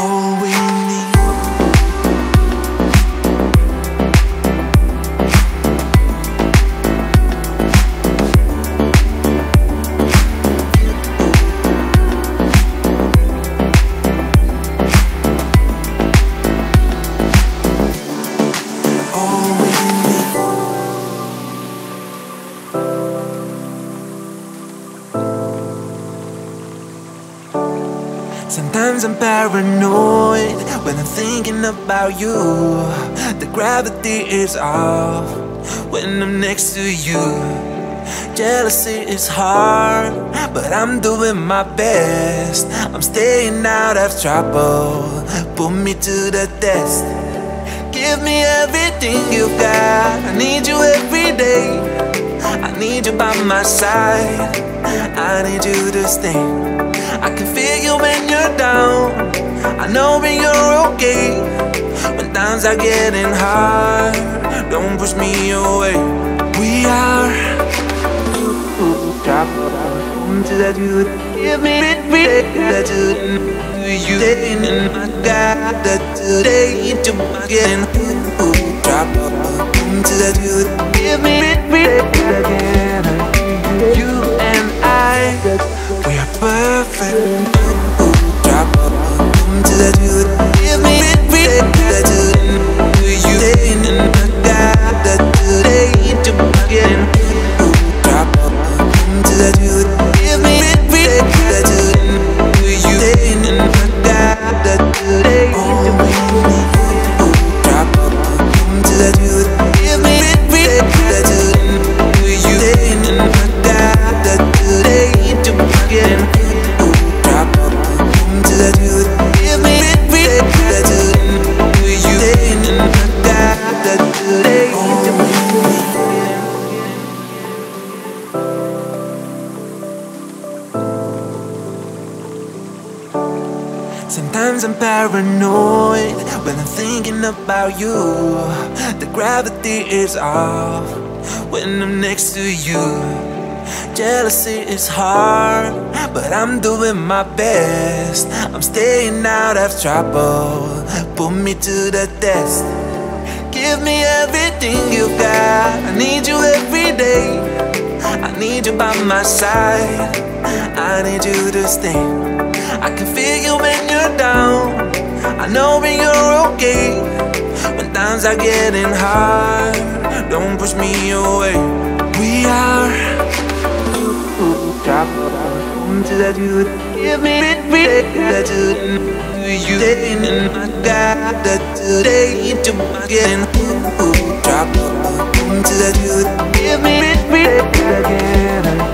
Oh. Sometimes I'm paranoid when I'm thinking about you. The gravity is off when I'm next to you. Jealousy is hard, but I'm doing my best. I'm staying out of trouble. Put me to the test. Give me everything you've got. I need you every day. I need you by my side. I need you to stay. I can feel you when you're down. I know when you're okay. When times are getting hard, don't push me away. We are. Drop to that you give me. That you you in my God that today. To my getting. Drop to that you give me Sometimes I'm paranoid when I'm thinking about you. The gravity is off when I'm next to you. Jealousy is hard, but I'm doing my best. I'm staying out of trouble. Put me to the test. Give me everything you've got. I need you every day. I need you by my side. I need you to stay. I can feel you when you're down. I know when you're okay. When times are getting hard, don't push me away. We are drop that you give me that you in my that today to my getting drop that you give me day again